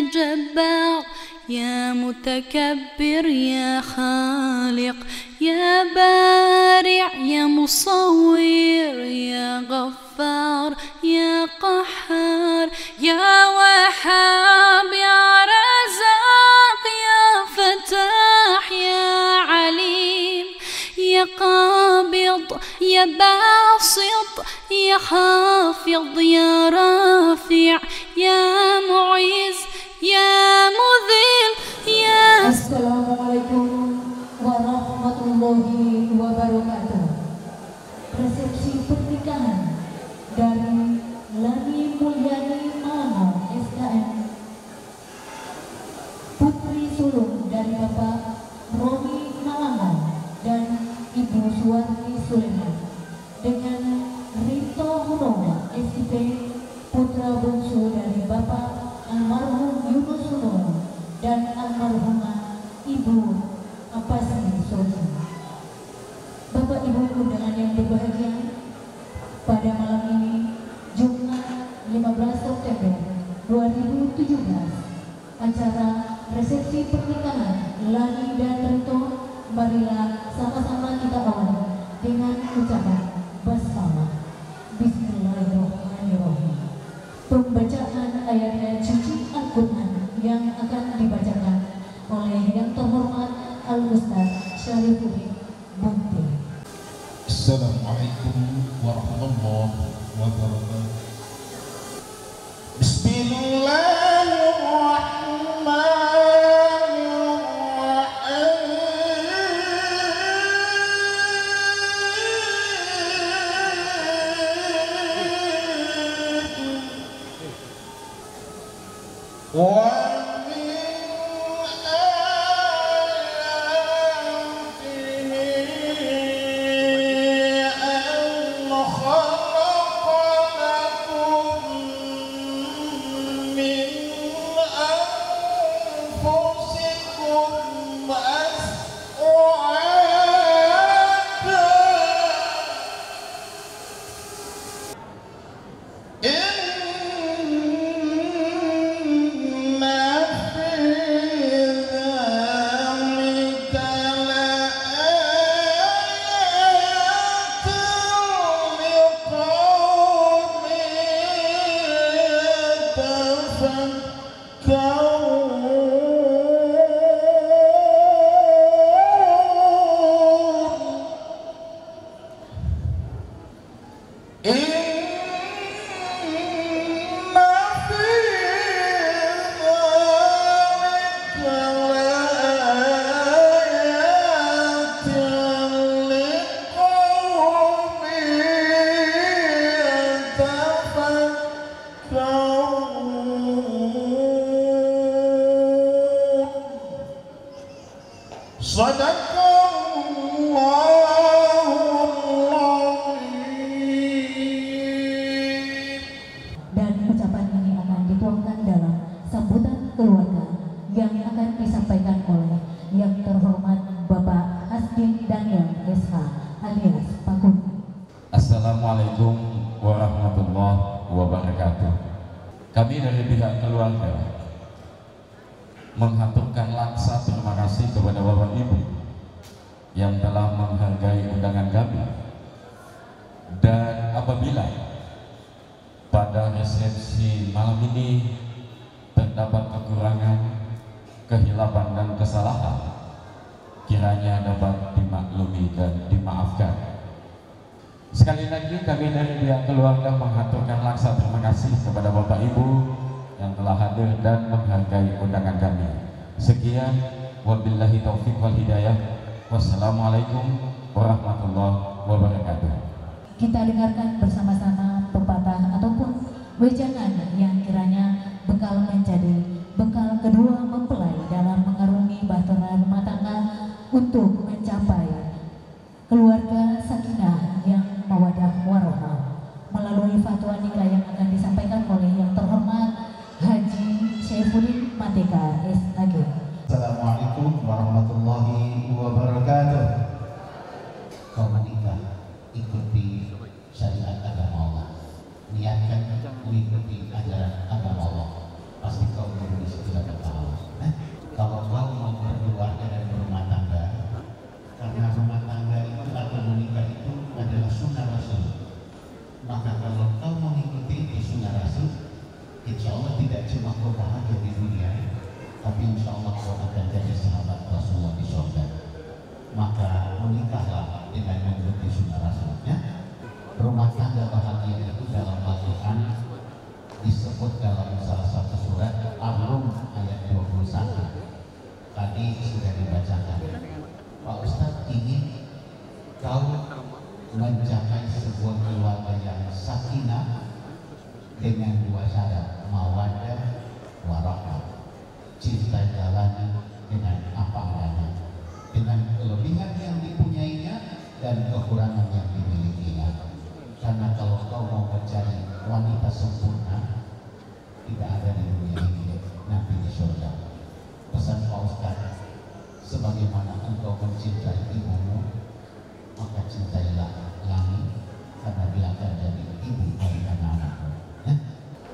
جبار يا متكبر يا خالق يا بارع يا مصور يا غفار يا قهار يا وهاب يا رزاق يا فتاح يا عليم يا قابض يا باسط يا خافض يا رافع يا معيز يا مذل يا السلام عليكم. Acara resepsi pernikahan Lani dan Rito marilah Assalamualaikum warahmatullahi wabarakatuh. Kami dari pihak keluarga menghaturkan laksa terima kasih kepada Bapak Ibu yang telah menghargai undangan kami. Dan apabila pada resepsi malam ini terdapat kekurangan, kehilapan dan kesalahan, kiranya dapat dimaklumi dan. Lagi kami dari pihak keluarga mengaturkan laksa terima kasih kepada Bapak Ibu yang telah hadir dan menghargai undangan kami. Sekian wabillahi taufik wal hidayah. Wassalamualaikum warahmatullahi wabarakatuh. Kita dengarkan bersama-sama pepatah ataupun wejangan rumah tangga bahagia itu dalam Al-Quran disebut dalam salah satu surat Al-Rum ayat 21 tadi sudah dibacakan. Pak Ustadz ingin kau mencapai sebuah keluarga yang sakinah dengan dua syarat mawadah warahmah cinta jalannya dengan apa adanya. Dengan kelebihan yang dipunyainya dan kekurangan yang dimilikinya karena kalau kau mau mencari wanita sempurna tidak ada di dunia ini nanti di surga. Pesan Pak Ustaz sebagaimana engkau mencintai ibumu maka cintailah langit karena dia akan jadi ibu dari anak-anakmu. Eh?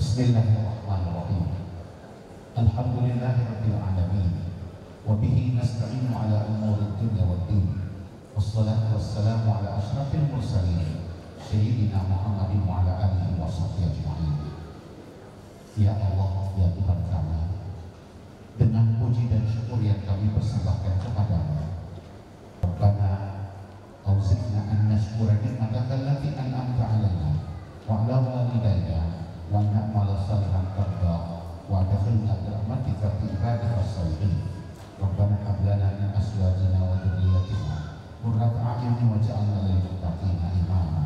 Bismillahirrahmanirrahim. Alhamdulillahirabbil alamin. Bihi nasta'inu ala umuri dunya waddin wassalatu wassalamu ala asyrafil mursalin Sayyidina Muhammadin wa ala alihi wa sahbihi. Ya Allah, ya Tuhan kami, dengan puji dan syukur yang kami persembahkan kepadamu. Rabbana awzifna an nashkura ni'mataka allati an'amta 'alaina wa 'ala walidayna wa na'mala salihan tarda wa adkhilna bi rahmatika fi ibadika as-salihin. Rabbana hab lana min azwajina wa dhurriyyatina qurrata waj'alna lil muttaqina imama.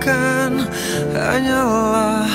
persembahkan hanyalah